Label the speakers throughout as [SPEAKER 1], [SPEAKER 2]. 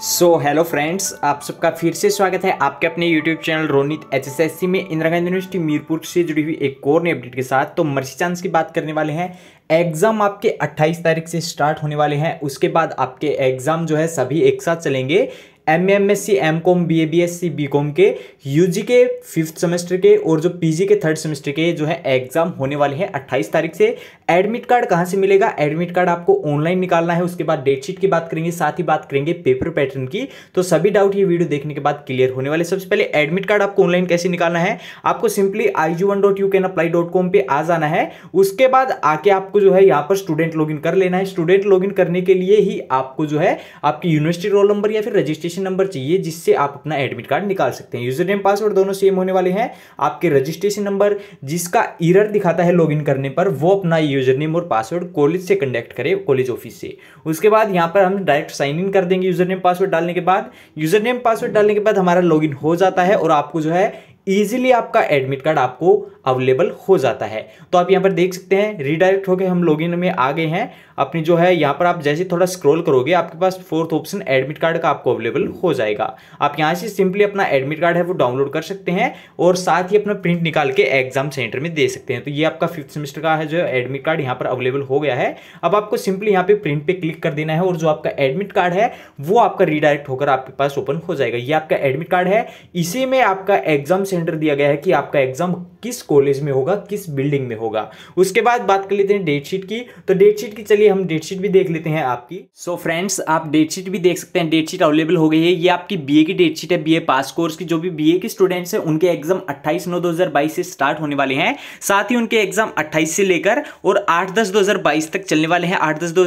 [SPEAKER 1] So hello friends आप सबका फिर से स्वागत है आपके अपने यूट्यूब चैनल रोनित एच में इंदिरा गांधी यूनिवर्सिटी मीरपुर से जुड़ी हुई एक कोर नई अपडेट के साथ। तो मर्सी चांस की बात करने वाले हैं। एग्ज़ाम आपके 28 तारीख से स्टार्ट होने वाले हैं। उसके बाद आपके एग्ज़ाम जो है सभी एक साथ चलेंगे। M M S C M com B A B S C B com के यूजी के फिफ्थ सेमेस्टर के और जो पीजी के थर्ड सेमेस्टर के जो है एग्ज़ाम होने वाले हैं 28 तारीख से। एडमिट कार्ड कहाँ से मिलेगा? एडमिट कार्ड आपको ऑनलाइन निकालना है, उसके बाद डेटशीट की बात करेंगे, साथ ही बात करेंगे पेपर पैटर्न की। तो सभी डाउट ये वीडियो देखने के बाद क्लियर होने वाले। सबसे पहले एडमिट कार्ड आपको ऑनलाइन कैसे निकालना है? आपको simply I G one dot you can apply dot com पर आ जाना है। उसके बाद आके आपको जो है यहाँ पर स्टूडेंट लॉगिन कर लेना है। स्टूडेंट लॉगिन करने के लिए ही आपको जो है आपकी यूनिवर्सिटी रोल नंबर या फिर रजिस्ट्रेशन रजिस्ट्रेशन नंबर चाहिए जिससे आप अपना एडमिट कार्ड निकाल सकते हैं। यूज़र नेम पासवर्ड दोनों सेम होने वाले हैं। आपके रजिस्ट्रेशन नंबर जिसका इरर दिखाता है लॉगिन करने पर, वो अपना यूज़र नेम और पासवर्ड कॉलेज से कंडक्ट करे कॉलेज ऑफ़िस से। उसके बाद यहाँ पर हम डायरेक्ट साइन इन कर देंगे यूज़र नेम पासवर्ड डालने के बाद। यूज़र नेम पासवर्ड डालने के बाद हमारा लॉगिन हो जाता है और आपको जो है इजीली आपका एडमिट कार्ड आपको अवेलेबल हो जाता है। तो आप यहाँ पर देख सकते हैं रिडायरेक्ट होकर हम लॉगिन में आ गए हैं। अपनी जो है, यहाँ पर आप जैसे थोड़ा स्क्रॉल करोगे, आपके पास फोर्थ ऑप्शन एडमिट कार्ड का आपको अवेलेबल हो जाएगा। आप यहाँ से सिंपली अपना एडमिट कार्ड है, वो डाउनलोड कर सकते हैं और साथ ही अपना प्रिंट निकाल के एग्ज़ाम सेंटर में दे सकते हैं। तो ये आपका फिफ्थ सेमेस्टर का है जो एडमिट कार्ड यहाँ पर अवेलेबल हो गया है। अब आपको सिंपली यहाँ पे प्रिंट पे क्लिक कर देना है और जो आपका एडमिट कार्ड है, वो आपका रिडायरेक्ट होकर आपके पास ओपन हो जाएगा। ये आपका एडमिट कार्ड है। इसी में आपका एग्ज़ाम सेंटर दिया गया है कि आपका एग्ज़ाम किस कॉलेज में होगा, किस बिल्डिंग में होगा। उसके बाद बात कर लेते हैं डेट शीट की। तो डेट शीट की चलिए हम डेट शीट भी देख लेते हैं आपकी। सो so फ्रेंड्स आप डेट शीट भी देख सकते हैं। डेट शीट अवेलेबल हो गई है। ये आपकी बीए की डेट शीट है बीए पास कोर्स की। जो भी बीए के स्टूडेंट्स हैं, उनके एग्ज़ाम अट्ठाईस नौ दो से स्टार्ट होने वाले हैं। साथ ही उनके एग्ज़ाम अट्ठाईस से लेकर और आठ दस दो तक चलने वाले हैं। आठ दस दो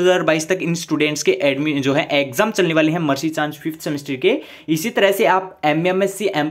[SPEAKER 1] तक इन स्टूडेंट्स के एडमिट जो है एग्ज़ाम चलने वाले हैं मर्सी चांस फिफ्थ सेमेस्टर के। इसी तरह से आप एम एम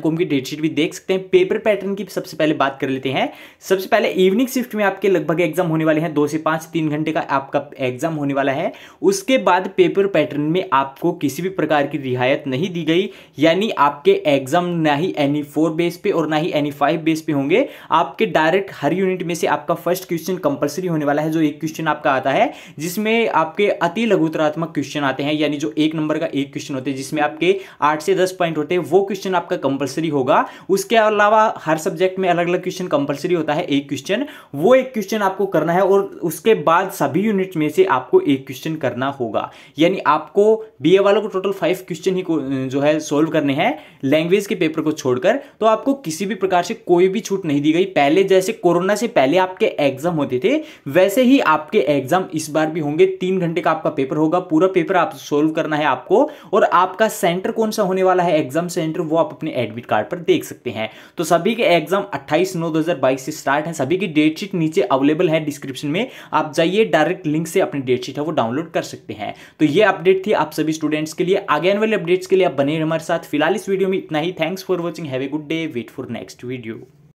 [SPEAKER 1] की डेटशीट भी देख सकते हैं। पेपर पैटर्न की सबसे पहले बात कर लेते हैं। सबसे पहले इवनिंग शिफ्ट में आपके लगभग एग्ज़ाम होने वाले हैं, दो से पाँच, तीन घंटे का आपका एग्ज़ाम होने वाला है। उसके बाद पेपर पैटर्न में आपको किसी भी प्रकार की रियायत नहीं दी गई, यानी आपके एग्ज़ाम ना ही एनी फोर बेस पे और ना ही एनी फाइव बेस पे होंगे। आपके डायरेक्ट हर यूनिट में से आपका फ़र्स्ट क्वेश्चन कंपलसरी होने वाला है, जो एक क्वेश्चन आपका आता है, जिसमें आपके अति लघुतरात्मक क्वेश्चन आते हैं, यानी जो एक नंबर का एक क्वेश्चन होते हैं, जिसमें आपके आठ से दस पॉइंट होते हैं, वो क्वेश्चन आपका कंपलसरी होगा। उसके अलावा हर सब्जेक्ट में अलग अलग क्वेश्चन कंपलसरी होता है, एक क्वेश्चन, वो एक क्वेश्चन आपको करना है और उसके बाद सभी यूनिट में से आपको एक क्वेश्चन करना होगा। यानी आपको बीए वालों को टोटल फाइव क्वेश्चन ही जो है सोल्व करने हैं लैंग्वेज के पेपर को छोड़कर। तो आपको किसी भी प्रकार से कोई भी छूट नहीं दी गई। पहले जैसे कोरोना से पहले आपके एग्ज़ाम होते थे, वैसे ही आपके एग्ज़ाम इस बार भी होंगे। तीन घंटे का आपका पेपर होगा, पूरा पेपर आप सोल्व करना है आपको। और आपका सेंटर कौन सा होने वाला है? एग्ज़ाम सेंटर वो आप अपने एडमिट कार्ड पर देख सकते हैं। तो सभी के एग्ज़ाम अट्ठाईस नौ दो से स्टार्ट है। सभी की डेट शीट नीचे अवेलेबल है डिस्क्रिप्शन में। आप जाइए डायरेक्ट लिंक से अपनी डेट शीट है, वो डाउनलोड कर सकते हैं। तो ये अपडेट थी आप सभी स्टूडेंट्स के लिए। आगे आने वाले अपडेट्स के लिए आप बने हमारे साथ। फ़िलहाल इस वीडियो में इतना ही। Thanks for watching have a good day wait for next video